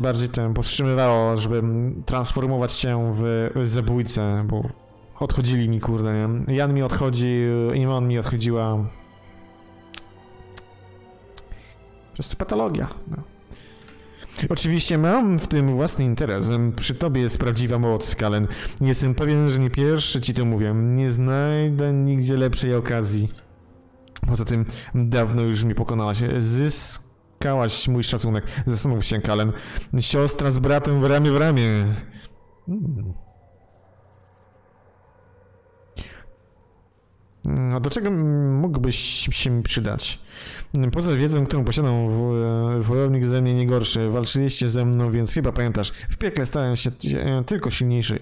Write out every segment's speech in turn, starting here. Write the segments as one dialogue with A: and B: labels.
A: bardziej tym powstrzymywało, żeby transformować się w zabójcę, bo odchodzili mi, kurde, nie? Jan mi odchodzi, Imon mi odchodziła. Po prostu patologia. No. Oczywiście mam w tym własny interes. Przy tobie jest prawdziwa moc, Kalen. Jestem pewien, że nie pierwszy ci to mówię. Nie znajdę nigdzie lepszej okazji. Poza tym dawno już mi pokonałaś. Zyskałaś mój szacunek. Zastanów się, Kalen. Siostra z bratem w ramię w ramię. Hmm. A do czego mógłbyś się mi przydać? Poza wiedzą, którą posiadam, wojownik ze mnie nie gorszy. Walczyliście ze mną, więc chyba pamiętasz. W piekle stałem się tylko silniejszy.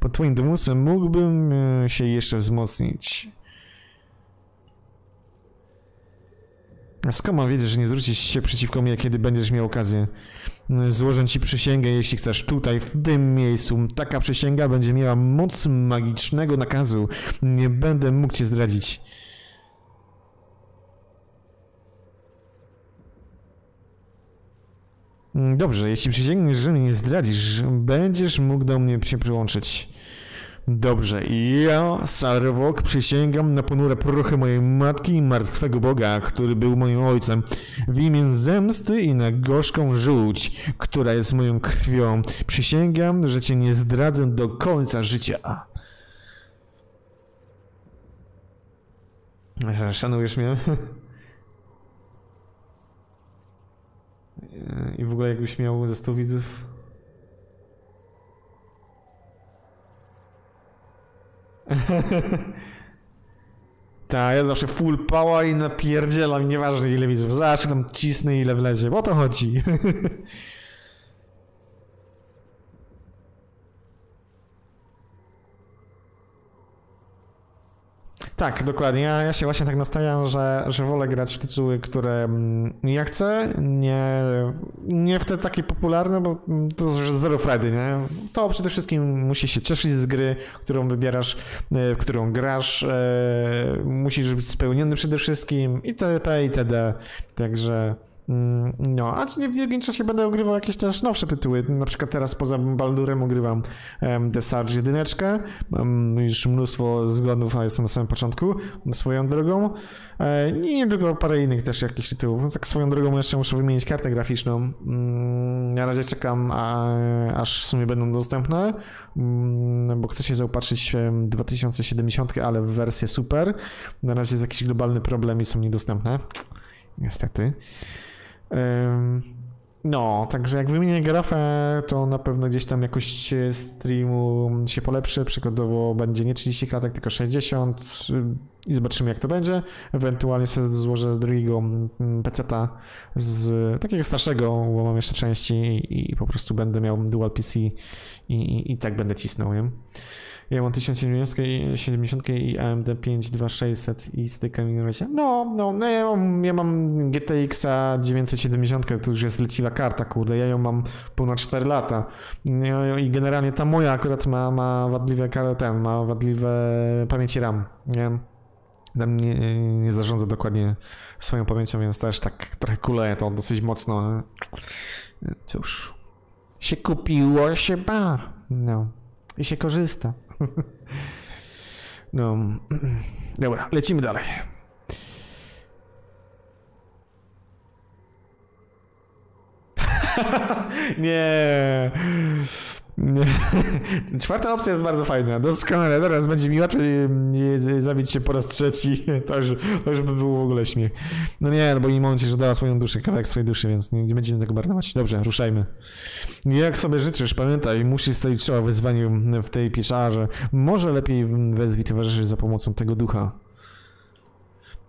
A: Pod twoim dowództwem mógłbym e, się jeszcze wzmocnić. Skąd mam wiedzieć, że nie zwrócisz się przeciwko mnie, kiedy będziesz miał okazję? Złożę ci przysięgę, jeśli chcesz, tutaj, w tym miejscu. Taka przysięga będzie miała moc magicznego nakazu. Nie będę mógł cię zdradzić. Dobrze, jeśli przysięgniesz, że mnie nie zdradzisz, będziesz mógł do mnie się przyłączyć. Dobrze, ja, Sarwok, przysięgam na ponure prochy mojej matki i martwego Boga, który był moim ojcem, w imię zemsty i na gorzką żółć, która jest moją krwią. Przysięgam, że cię nie zdradzę do końca życia. Szanujesz mnie? I w ogóle jakbyś miał ze 100 widzów, Tak, ja zawsze full power i napierdzielam, nieważne ile widzów. Zawsze tam cisnę ile wlezie, bo o to chodzi. Tak, dokładnie. Ja, ja się właśnie tak nastawiam, że, że wolę grać w tytuły, które mm, ja chcę, nie, nie w te takie popularne, bo to zero Freddy, nie? To przede wszystkim musi się cieszyć z gry, którą wybierasz, e, w którą grasz, e, musisz być spełniony przede wszystkim itp. itd. Także no, a nie w niedługim czasie będę ogrywał jakieś też nowsze tytuły. Na przykład teraz poza Baldurem ogrywam um, The Sarge 1. Mam już mnóstwo zgodów, a jestem na samym początku swoją drogą. E, I niedługo parę innych też jakichś tytułów. No, tak swoją drogą jeszcze muszę wymienić kartę graficzną. Mm, na razie czekam, a, aż w sumie będą dostępne, mm, bo chcę się zaopatrzyć w 2070, ale w wersję super. Na razie jest jakiś globalny problem i są niedostępne. Niestety. No, także jak wymienię grafę, to na pewno gdzieś tam jakość streamu się polepszy. Przykładowo będzie nie 30 klatek, tylko 60 i zobaczymy jak to będzie. Ewentualnie sobie złożę z drugiego mm, peceta z takiego starszego, bo mam jeszcze części i, i po prostu będę miał dual PC i, i, i tak będę cisnął, nie? Ja mam 1070 i AMD 52600 i styka mi No, no, no ja mam, ja mam GTX 970, to już jest leciwa karta, kurde, ja ją mam ponad 4 lata. I generalnie ta moja akurat ma, ma wadliwe ten, ma wadliwe pamięci RAM, nie? Nie, nie zarządza dokładnie swoją pamięcią, więc też tak trochę kuleje to dosyć mocno. Cóż, się kupiło, się ba. No. I się korzysta. No. Dobra, lecimy dalej. nie. Czwarta opcja jest bardzo fajna. Doskonale. Teraz będzie mi łatwiej mm, zabić się po raz trzeci. To już, to już by było w ogóle śmiech. No nie, no bo im ci, że dała swoją duszę, kawałek swojej duszy, więc nie, będziemy tego marnować. Dobrze, ruszajmy. Jak sobie życzysz, pamiętaj, musisz stać czoła wyzwaniu w tej pieczarze. Może lepiej wezwij towarzyszy za pomocą tego ducha.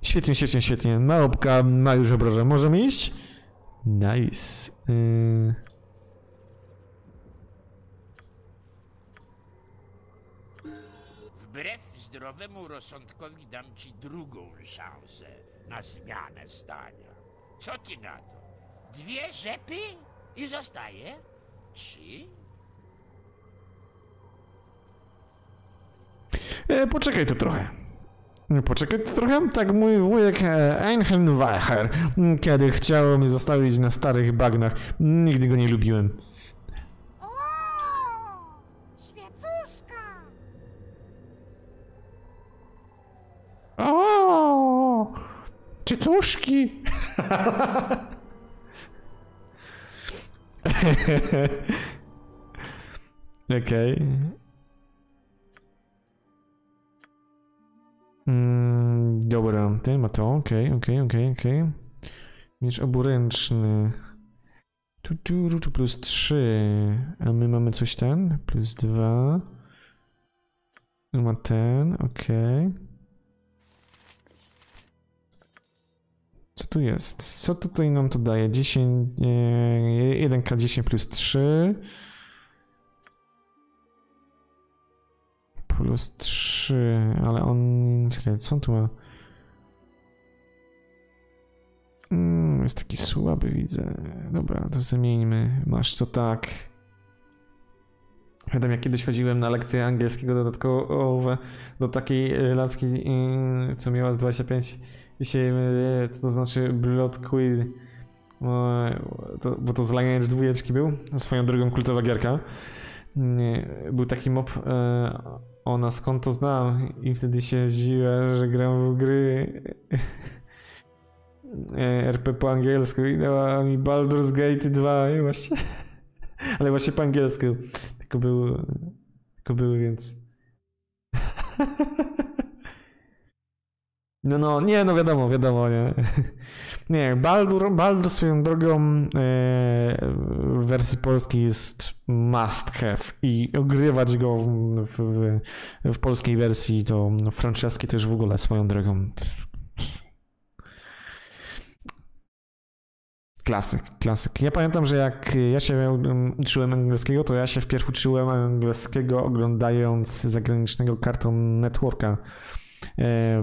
A: Świetnie, świetnie, świetnie. Małpka ma już obroże. Możemy iść? Nice. Yy...
B: zdrowemu rozsądkowi dam ci drugą szansę na zmianę zdania. Co ty na to? Dwie rzepy i zostaje? Trzy?
A: E, poczekaj tu trochę. Poczekaj trochę, tak mój wujek e, Einhenwacher, kiedy chciał mnie zostawić na starych bagnach. Nigdy go nie lubiłem.
C: O! Świecuszka!
A: O! Cycuszki! Okej. Mm, dobra, ten ma to, okej, okej, okej, okej. Miecz oburęczny. Tu, tu, tu, plus 3. A my mamy coś ten? Plus 2. Ma ten, okej. Co tu jest? Co tutaj nam to daje? 10, nie, 1K10 plus 3. Plus 3, ale on... Czekaj, co on tu ma? Mm, jest taki słaby, widzę. Dobra, to zamieńmy. Masz to tak. Pamiętam, jak kiedyś chodziłem na lekcje angielskiego dodatkowe do takiej e, laski, e, co miała z 25 i się, e, co to znaczy Blood Quill, to, bo to z Lineage dwójeczki był, swoją drugą kultowa gierka. Był taki mob, e, ona skąd to zna? I wtedy się zdziwiła, że gram w gry e, RP po angielsku. I dała mi Baldur's Gate 2 i właśnie, ale właśnie po angielsku. Tylko był, tylko były, więc... No, no, nie, no wiadomo, wiadomo, nie. Nie, Baldur, Baldur swoją drogą e, w wersji polskiej jest must have i ogrywać go w, w, w polskiej wersji to Franceski też w ogóle swoją drogą. Klasyk, klasyk. Ja pamiętam, że jak ja się uczyłem angielskiego, to ja się wpierw uczyłem angielskiego oglądając zagranicznego Cartoon Networka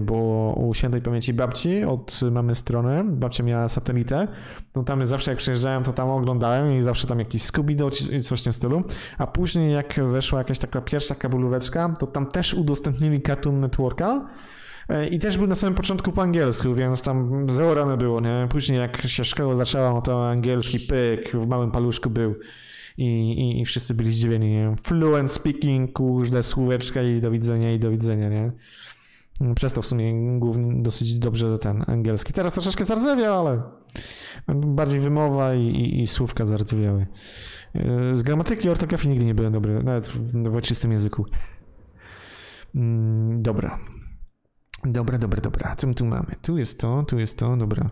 A: bo u świętej pamięci babci od mamy stronę, babcia miała satelitę, no tam zawsze jak przyjeżdżałem, to tam oglądałem i zawsze tam jakiś Scooby-Doo czy coś w tym stylu, a później jak weszła jakaś taka pierwsza kabulóweczka, to tam też udostępnili Cartoon Networka, E, I też był na samym początku po angielsku, więc tam zaorane było, nie? Później jak się szkoła zaczęła, no to angielski pyk w małym paluszku był. I, i, i wszyscy byli zdziwieni, nie? Fluent speaking, kurde, słóweczka i do widzenia, i do widzenia, nie? Przez to w sumie głównie dosyć dobrze ten angielski. Teraz troszeczkę zardzewia, ale bardziej wymowa i, i, i słówka zardzewiały. E, z gramatyki i ortografii nigdy nie byłem dobry, nawet w, w ojczystym języku. Mm, dobra. Dobra, dobra, dobra. Co my tu mamy? Tu jest to, tu jest to, dobra.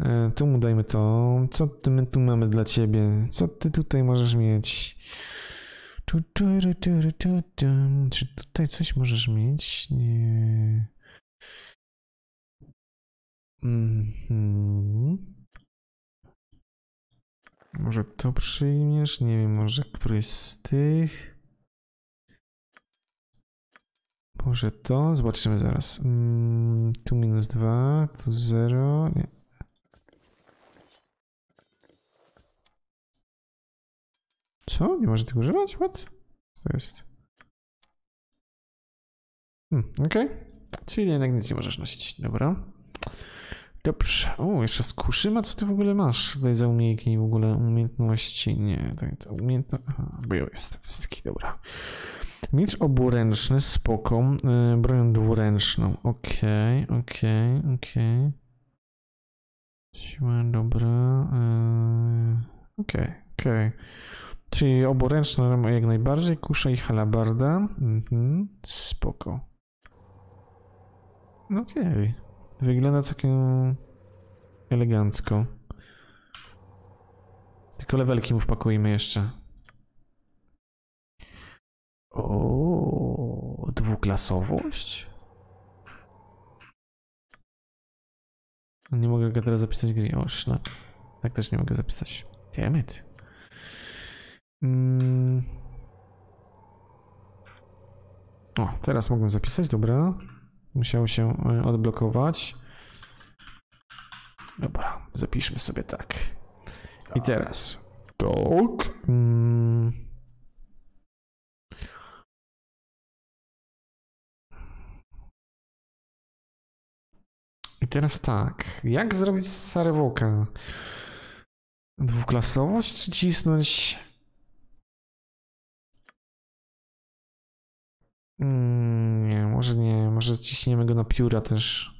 A: E, tu mu dajmy to. Co my tu mamy dla ciebie? Co ty tutaj możesz mieć? Tu, tu, tu, tu, tu, tu. Czy tutaj coś możesz mieć? Nie. Mhm. Może to przyjmiesz? Nie wiem, może któryś z tych. Może to? Zobaczymy zaraz. Mm, tu minus 2, tu 0. Nie. Co? Nie może tego używać? What? Co to jest? Hmm, okej. Okay. Czyli jednak nic nie możesz nosić. Dobra. Dobrze. O, jeszcze z Kuszyma? Co ty w ogóle masz tutaj za umiejki w ogóle umiejętności? Nie, to, to umiejętności... Aha, bojowe statystyki, dobra. Miecz oburęczny, spoko. Yy, broń dwuręczną. Okej, okay, okej, okay, okej. Okay. Siła dobra. Okej, yy, okej. Okay, Czyli oburęczna jak najbardziej. Kusza i halabarda. Mhm, spoko. Okej. Wygląda całkiem elegancko. Tylko levelki mu wpakujmy jeszcze. O, dwuklasowość? Nie mogę go teraz zapisać gry. O, szlak. Tak też nie mogę zapisać. Damn it. Mm. O, teraz mogłem zapisać, dobra. Musiał się e, odblokować. Dobra, zapiszmy sobie tak. I teraz. Tak. Mm. teraz tak. Jak zrobić Sarewoka? Dwuklasowość czy cisnąć... Mm, nie, może nie. Może ciśniemy go na pióra też.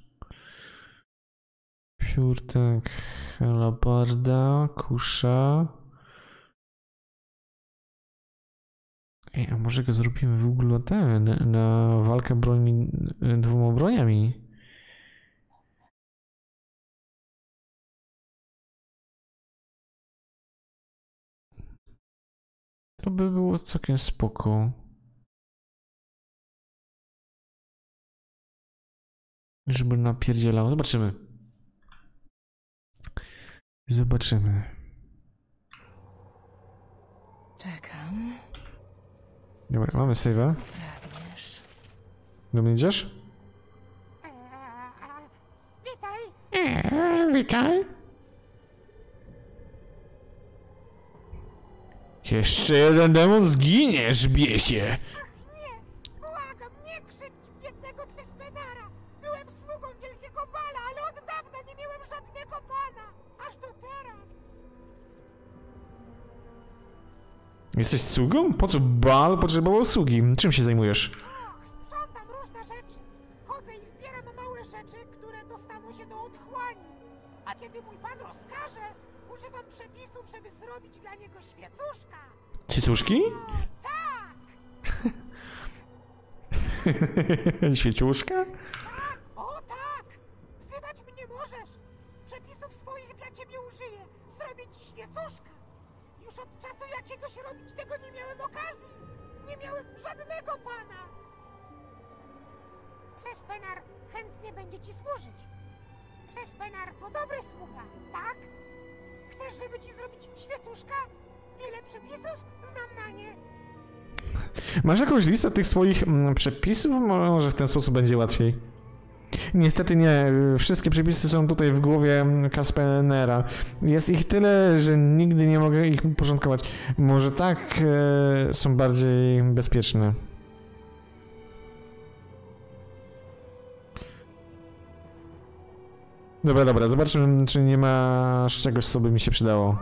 A: Piór, tak. Labarda, kusza. Ej, a może go zrobimy w ogóle ten, na walkę broni, dwoma broniami? To by było całkiem spoko. Żeby napierdzielało. Zobaczymy. Zobaczymy.
C: Czekam.
A: Dobra, mamy save'a.
C: Pragniesz.
A: Do mnie idziesz?
B: Witaj!
A: Eee, witaj. Jeszcze jeden demon zginiesz, biesie. Jesteś sługą? Po co Bal potrzebował sługi? Czym się zajmujesz?
B: Och, sprzątam różne rzeczy. Chodzę i zbieram małe rzeczy, które dostaną się do otchłani. A kiedy mój pan rozkaże, używam przepisów, żeby zrobić dla niego świecuszka.
A: Cycuszki?
B: O, tak!
A: Świeciuszka?
B: Tak! O, tak! Wzywać mnie możesz! Przepisów swoich dla ciebie użyję. Zrobię ci świecuszka. Już od czasu jakiegoś robić tego nie miałem okazji. Nie miałem żadnego pana. Sespenar chętnie będzie ci służyć. Sespenar to dobry sługa, tak? Chcesz, żeby ci zrobić świecuszka? Ile przepisów znam na nie?
A: Masz jakąś listę tych swoich mm, przepisów? Może w ten sposób będzie łatwiej. Niestety nie. Wszystkie przepisy są tutaj w głowie Kaspenera. Jest ich tyle, że nigdy nie mogę ich uporządkować. Może tak e, są bardziej bezpieczne. Dobra, dobra, zobaczmy, czy nie masz czegoś, co by mi się przydało.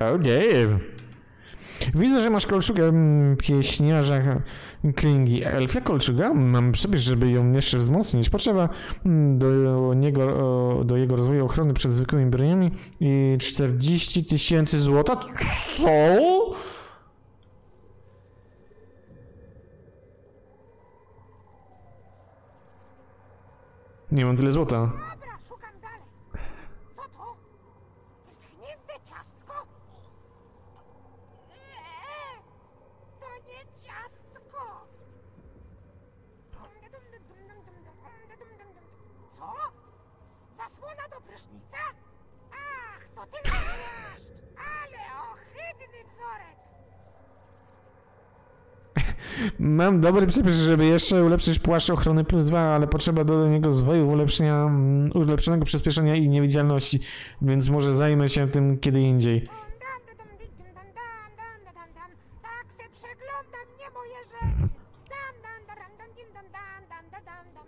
A: Oh damn. Widzę, że masz kolczugę mm, pieśniarza Klingi. Elfia kolczuga? Mam przepis, żeby ją jeszcze wzmocnić. Potrzeba mm, do, niego, do jego rozwoju ochrony przed zwykłymi broniami i 40 tysięcy złota. Co? Nie mam tyle złota.
B: Dobra, szukam dalej. Co to? Wyschnięte ciastko? Eee, to nie ciastko. Co? Zasłona do prysznica? Ach, to tylko płaszcz. Ale ohydny wzorek.
A: Mam dobry przepis, żeby jeszcze ulepszyć płaszcz ochrony plus 2, ale potrzeba do niego zwojów ulepszenia, mm, ulepszonego przyspieszenia i niewidzialności, więc może zajmę się tym kiedy indziej.
B: Dam, dam, dam, dim, dam, dam, dam, dam, dam, dam. Tak se przeglądam, nie moje rzeczy. Dam, dam, dam, dam, dim, dam, dam, dam, dam, dam, dam.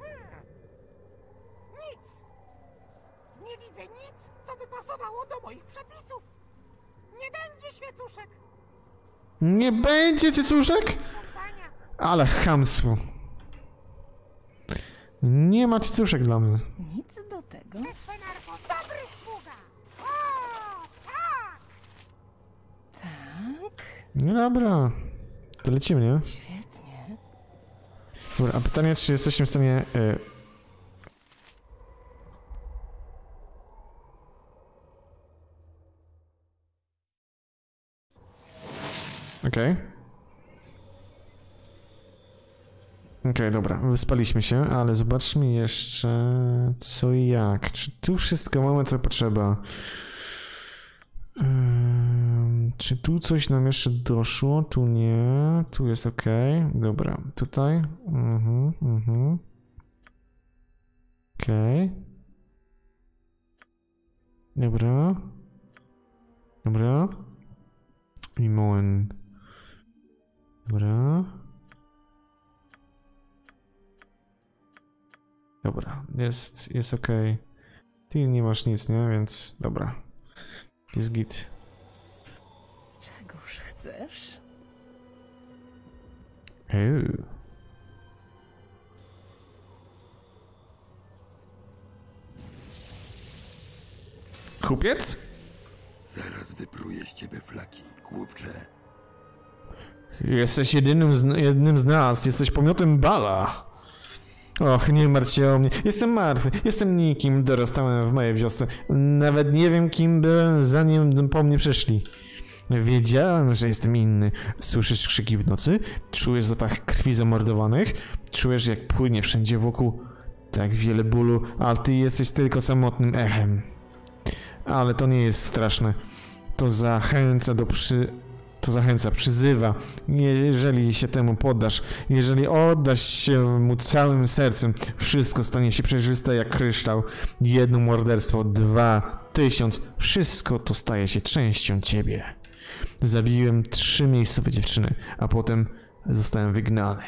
B: Hmm. Nic. Nie widzę nic, co by pasowało do moich przepisów. Nie świecuszek.
A: Nie będzie cycuszek? Ale chamstwo. Nie ma cycuszek dla mnie.
C: Nic do tego.
B: Zespenar to dobry sługa. O, tak.
C: Tak,
A: No dobra. To lecimy, nie?
C: świetnie.
A: Dobra, a pytanie, czy jesteśmy w stanie... Y... Okej. Okej, dobra, wyspaliśmy się, ale zobaczmy jeszcze co i jak. Czy tu wszystko mamy, co potrzeba? Czy tu coś nam jeszcze doszło? Tu nie. Tu jest ok. Dobra, tutaj. Mhm, mhm. Okej. Dobra. Dobra. I Moen. Dobra. Dobra, jest, jest ok. Ty nie masz nic, nie? Więc dobra. Jest git.
C: Czegoż chcesz?
A: Eee. Kupiec?
D: Zaraz wypruję z ciebie flaki, głupcze.
A: Jesteś jedynym z, jednym z nas, jesteś pomiotem bala. Och, nie martw się o mnie. Jestem martwy, jestem nikim, dorastałem w mojej wiosce. Nawet nie wiem, kim byłem, zanim po mnie przyszli. Wiedziałem, że jestem inny. Słyszysz krzyki w nocy? Czujesz zapach krwi zamordowanych? Czujesz, jak płynie wszędzie wokół tak wiele bólu, a ty jesteś tylko samotnym echem. Ale to nie jest straszne. To zachęca do przy... To zachęca, przyzywa. Jeżeli się temu poddasz, jeżeli oddasz się mu całym sercem, wszystko stanie się przejrzyste jak kryształ. Jedno morderstwo, dwa, tysiąc, wszystko to staje się częścią ciebie. Zabiłem trzy miejscowe dziewczyny, a potem zostałem wygnany.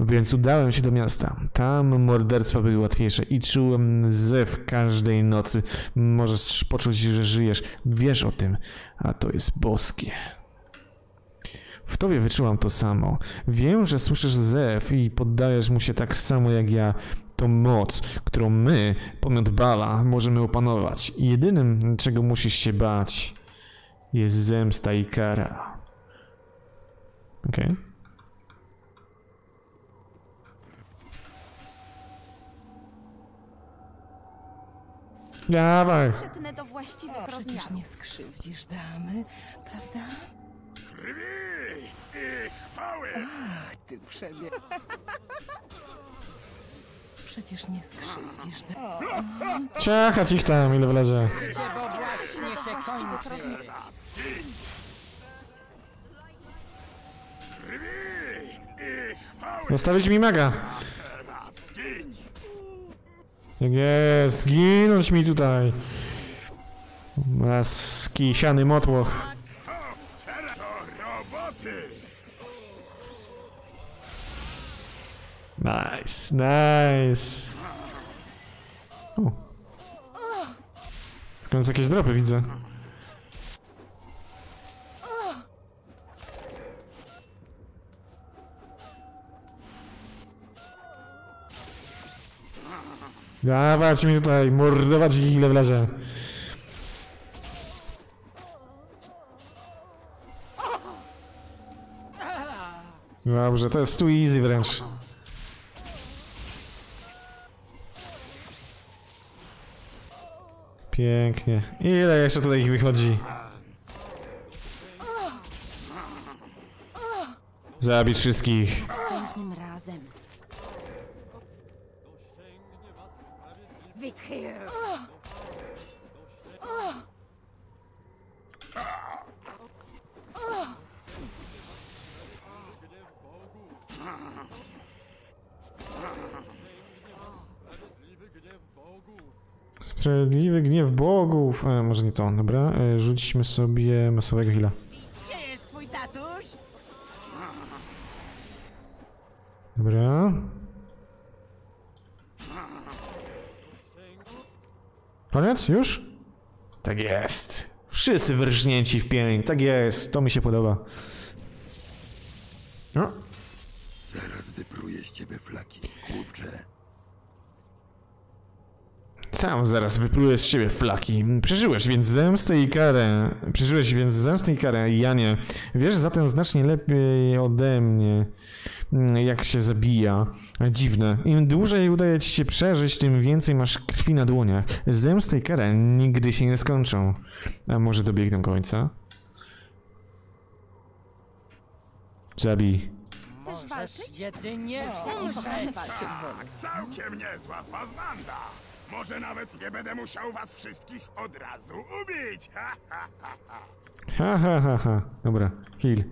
A: Więc udałem się do miasta. Tam morderstwa były łatwiejsze i czułem zew każdej nocy. Możesz poczuć, że żyjesz. Wiesz o tym, a to jest boskie. W tobie wyczułam to samo. Wiem, że słyszysz zew i poddajesz mu się tak samo jak ja. To moc, którą my, pomiot Bala, możemy opanować. Jedynym, czego musisz się bać, jest zemsta i kara. Okej. Dawaj.
B: Do właściwych
C: Przecież
B: rozmiarów.
C: nie skrzywdzisz damy, prawda?
D: Krwi i chwały!
C: Ach, ty przebie... Przecież nie skrzywdzisz.
A: Ciachać ich tam, ile wlezie.
E: bo właśnie się kończy.
D: Krwi i chwały!
A: Zostawić mi maga. Jak jest, ginąć mi tutaj. Maski, siany motłoch.
D: Teraz do roboty!
A: Nice, nice. O. W końcu jakieś dropy widzę. Dawać mi tutaj, mordować ich ile wlezie. Dobrze, to jest tu easy wręcz. Pięknie. Ile jeszcze tutaj ich wychodzi? Zabić wszystkich.
B: Następnym razem. Witchir!
A: Sprawiedliwy gniew bogów. E, może nie to, dobra. Rzućmy sobie masowego heala.
E: Gdzie jest twój tatuś?
A: Dobra. Koniec? Już? Tak jest. Wszyscy wyrżnięci w pień. Tak jest. To mi się podoba. No.
D: Zaraz wypruję z ciebie flaki, głupcze.
A: Sam zaraz wypluję z siebie flaki. Przeżyłeś więc zemstę i karę. Przeżyłeś więc zemstę i karę, Janie. Wiesz zatem znacznie lepiej ode mnie, mm, jak się zabija. Dziwne. Im dłużej udaje ci się przeżyć, tym więcej masz krwi na dłoniach. Zemsta i kara nigdy się nie skończą. A może dobiegną końca? Zabij.
B: Chcesz walczyć?
E: Możesz jedynie umrzeć.
B: walczyć.
D: Całkiem niezła z was banda! Może nawet nie będę musiał was wszystkich od razu ubić! Ha, ha, ha, ha.
A: Ha ha ha. Dobra, heal.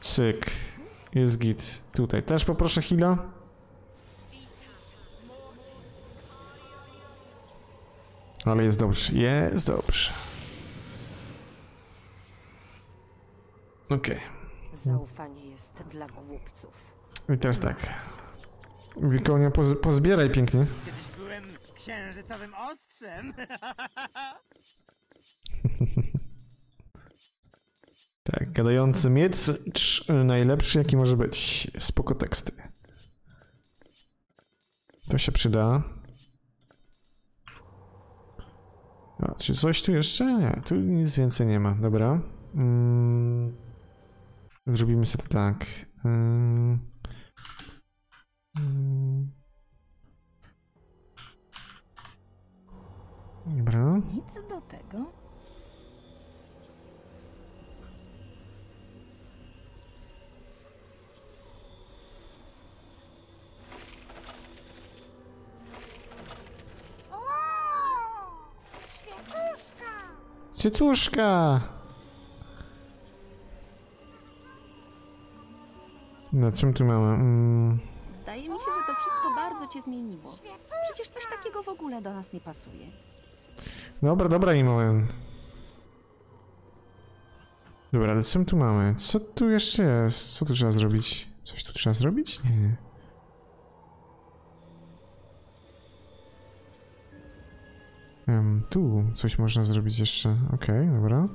A: Cyk. jest git. Tutaj też poproszę heala. Ale jest dobrze, jest dobrze. Okej.
F: Zaufanie jest dla głupców.
A: I teraz tak. Wikołnia, poz pozbieraj pięknie.
E: Kiedyś byłem księżycowym ostrzem.
A: Tak, gadający miec, najlepszy jaki może być. Spoko teksty. To się przyda. A, czy coś tu jeszcze? Nie, tu nic więcej nie ma. Dobra. Mm. Zrobimy sobie tak. Mm. Mm. Dobra.
C: Nic do tego.
B: O! Świecuszka!
A: No, czym tu mamy? Mm.
G: Zdaje mi się, że to wszystko bardzo cię zmieniło. Przecież coś takiego w ogóle do nas nie pasuje.
A: Dobra, dobra, i moment. Dobra, ale czym tu mamy? Co tu jeszcze jest? Co tu trzeba zrobić? Coś tu trzeba zrobić? Nie. Em, tu coś można zrobić jeszcze. Okej, dobra.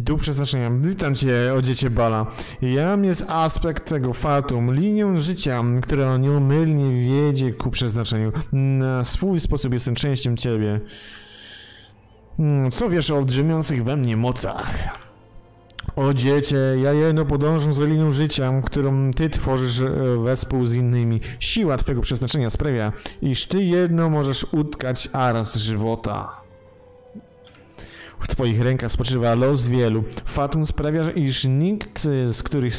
A: Duch przeznaczenia. Witam cię, o Bala. Jam jest aspekt tego fatum, linią życia, która nieomylnie wiedzie ku przeznaczeniu. Na swój sposób jestem częścią ciebie. Hmm, Co wiesz o drzemiących we mnie mocach? O dziecię, ja jedno podążam za linią życia, którą ty tworzysz e, wespół z innymi. Siła twego przeznaczenia sprawia, iż ty jedno możesz utkać aras żywota. W twoich rękach spoczywa los wielu. Fatum sprawia, iż nikt, z których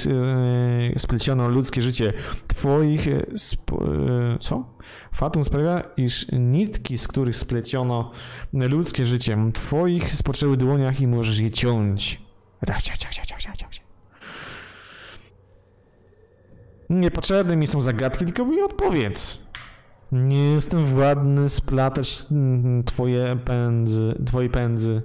A: e, spleciono ludzkie życie, twoich... e, e, co? Fatum sprawia, iż nitki, z których spleciono ludzkie życie, twoich spoczęły dłoniach i możesz je ciąć. Racia, cia, cia, cia, cia, cia, cia. Niepotrzebne mi są zagadki, tylko mi odpowiedz. Nie jestem władny splatać mm, twoje pędzy, twoje pędzy.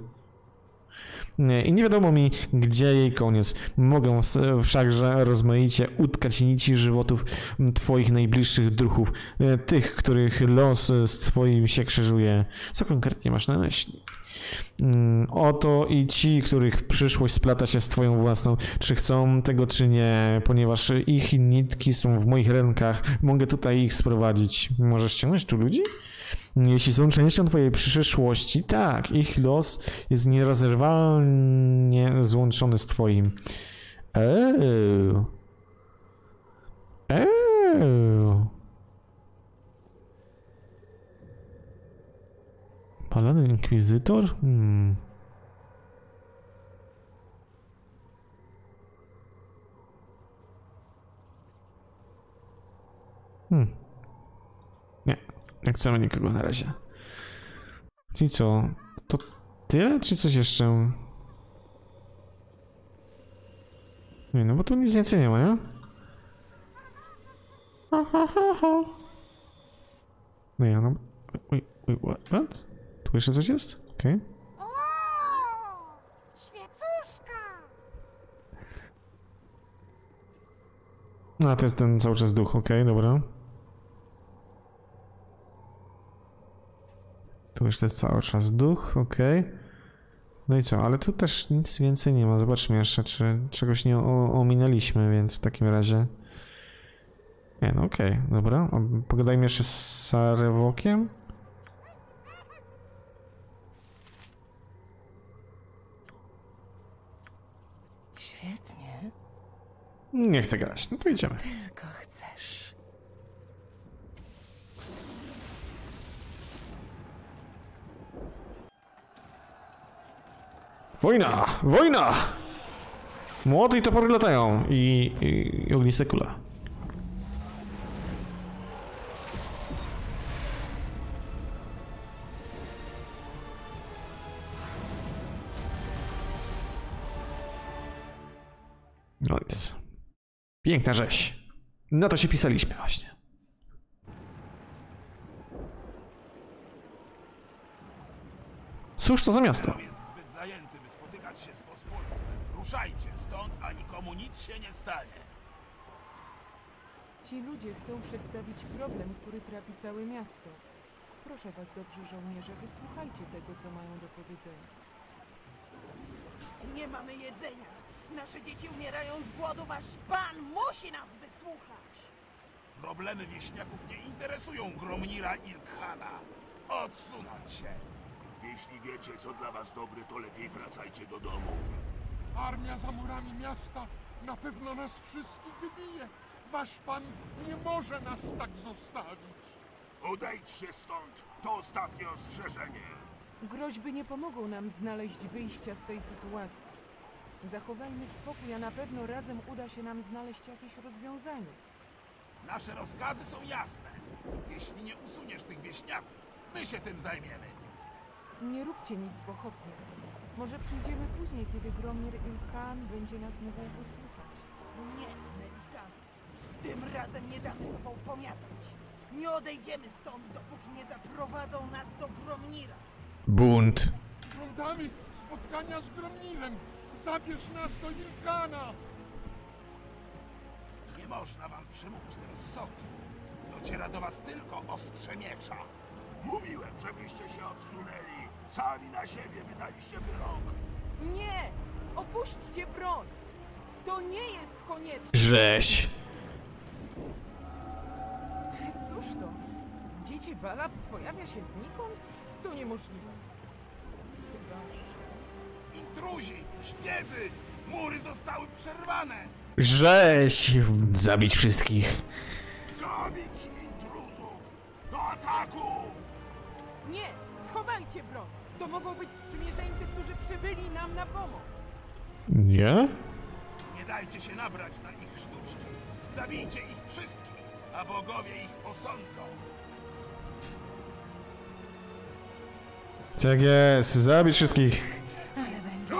A: I nie wiadomo mi, gdzie jej koniec. Mogę wszakże rozmaicie utkać nici żywotów m, twoich najbliższych druhów, e, tych, których los e, z twoim się krzyżuje. Co konkretnie masz na myśli? Mm, Oto i ci, których przyszłość splata się z twoją własną, czy chcą tego, czy nie, ponieważ ich nitki są w moich rękach, mogę tutaj ich sprowadzić. Możesz ściągnąć tu ludzi? Jeśli są częścią twojej przyszłości, tak, ich los jest nierozerwalnie złączony z twoim. Eee. Eee. Paladyn Inkwizytor? Hmm. Hmm. Nie chcemy nikogo na razie. Czyli co? To tyle, czy coś jeszcze? Nie, no bo tu nic więcej nie ma, nie? Ha, ha, ha, ha. No ja, no... Wait, wait, what? Tu jeszcze coś jest? Okej.
B: O! Świecuszka!
A: No, a to jest ten cały czas duch, okej, dobra. Tu jeszcze jest cały czas duch, okej. No i co, ale tu też nic więcej nie ma. Zobaczmy jeszcze, czy czegoś nie ominęliśmy, więc w takim razie... Nie, no okej, dobra. A Pogadajmy jeszcze z Sarewokiem.
C: Świetnie.
A: Nie chcę gadać, no to idziemy.
C: Tylko chcesz.
A: Wojna! Wojna! Młody i topory latają i, i, i ogniste kule. No nic. Piękna rzeź. Na to się pisaliśmy właśnie. Cóż to za miasto?
D: Się nie stanie.
H: Ci ludzie chcą przedstawić problem, który trapi całe miasto. Proszę was, dobrzy żołnierze, wysłuchajcie tego, co mają do powiedzenia.
E: Nie mamy jedzenia. Nasze dzieci umierają z głodu. Wasz pan musi nas wysłuchać.
D: Problemy wieśniaków nie interesują Gromnira Ilkhana. Odsunąć się. Jeśli wiecie, co dla was dobre, to lepiej wracajcie do domu.
I: Armia za murami miasta na pewno nas wszystkich wybije. Wasz pan nie może nas tak zostawić.
D: Odejdźcie stąd. To ostatnie ostrzeżenie.
H: Groźby nie pomogą nam znaleźć wyjścia z tej sytuacji. Zachowajmy spokój, a na pewno razem uda się nam znaleźć jakieś rozwiązanie.
D: Nasze rozkazy są jasne. Jeśli nie usuniesz tych wieśniaków, my się tym zajmiemy.
H: Nie róbcie nic pochopnie. Może przyjdziemy później, kiedy Gromir Ilkan będzie nas mógł wysłuchać.
E: Nie, Melisa. Tym razem nie damy sobą pomiatać. Nie odejdziemy stąd, dopóki nie zaprowadzą nas do Gromnira.
A: Bunt.
I: Żądamy spotkania z Gromnilem. Zabierz nas do Ilkana.
D: Nie można wam przemówić tego sądu. Dociera do was tylko ostrze miecza. Mówiłem, żebyście się odsunęli. Sami na siebie wydaliście wyrok.
H: Nie! Opuśćcie broń! To nie jest konieczne!
A: Rzeź.
H: Cóż to? Dziecię Bala pojawia się znikąd? To niemożliwe. Chyba.
D: Intruzi, szpiedzy, mury zostały przerwane.
A: Rzeź. Zabić wszystkich.
D: Zabić intruzów. Do ataku!
H: Nie! Schowajcie broń! To mogą być sprzymierzeńcy, którzy przybyli nam na pomoc!
A: Nie?
D: Nie dajcie się nabrać na ich sztuczki. Zabijcie ich wszystkich, a bogowie ich posądzą.
A: Tak jest. Zabić wszystkich.
C: Ale będzie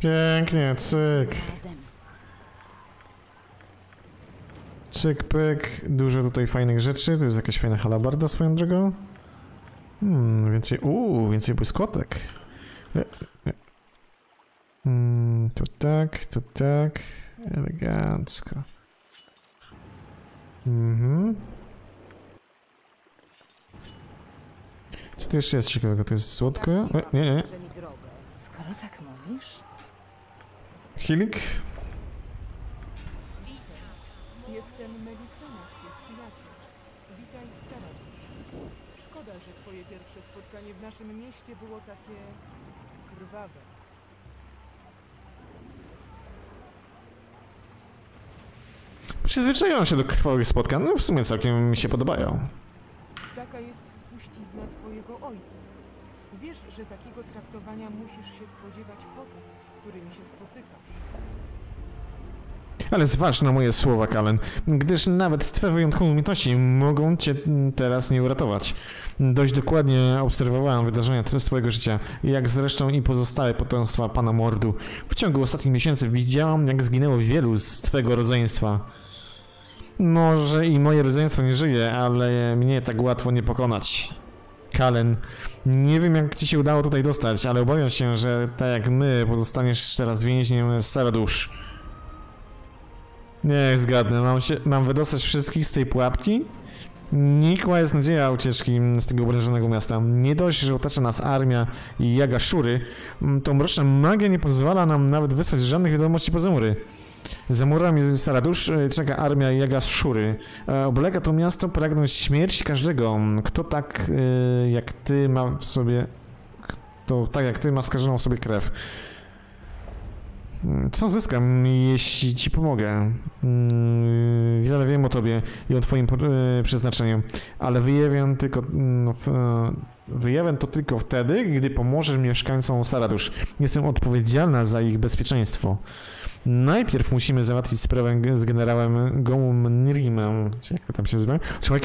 A: Pięknie, cyk. Cyk, pyk. Dużo tutaj fajnych rzeczy. Tu jest jakaś fajna halabarda swoją drogą. Hmm, więcej... Uuu, więcej błyskotek. Hmm, tu tak, tu tak. Elegancko. Mhm. Co tu jeszcze jest ciekawego? To jest słodko? E, nie, nie.
C: Skoro tak mówisz,
A: Hilik?
H: Jestem Melisena, twój przyjaciel. Witaj, Sara. Szkoda, że twoje pierwsze spotkanie w naszym mieście było takie... krwawe.
A: Przyzwyczaiłem się do krwawych spotkań. No w sumie całkiem mi się podobają.
H: Taka jest spuścizna twojego ojca. Wiesz, że takiego traktowania musisz się spodziewać po tych, z którymi się spotykasz.
A: Ale zważ na moje słowa, Kalen, gdyż nawet twoje wyjątkowe umiejętności mogą cię teraz nie uratować. Dość dokładnie obserwowałem wydarzenia z twojego życia, jak zresztą i pozostałe potomstwa pana Mordu. W ciągu ostatnich miesięcy widziałam, jak zginęło wielu z twojego rodzeństwa. Może i moje rodzeństwo nie żyje, ale mnie tak łatwo nie pokonać. Kalen, nie wiem jak ci się udało tutaj dostać, ale obawiam się, że tak jak my pozostaniesz teraz więźniem Saradusz. Niech zgadnę, mam, się, mam wydostać wszystkich z tej pułapki? Nikła jest nadzieja ucieczki z tego oblężonego miasta. Nie dość, że otacza nas armia i jaga szury, to mroczna magia nie pozwala nam nawet wysłać żadnych wiadomości poza mury. Za murami Saradusz czeka armia jaga szury. E, Oblega to miasto pragnąć śmierci każdego, kto tak e, jak ty ma w sobie... Kto tak jak ty ma skażoną w sobie krew. Co zyskam, jeśli ci pomogę? Wiele wiem o tobie i o twoim e, przeznaczeniu, ale wyjawiam tylko... mm, w- to tylko wtedy, gdy pomożesz mieszkańcom Saradusz. Jestem odpowiedzialna za ich bezpieczeństwo. Najpierw musimy załatwić sprawę z generałem Gomrimem, czy jak to tam się nazywa? Człowiekiem,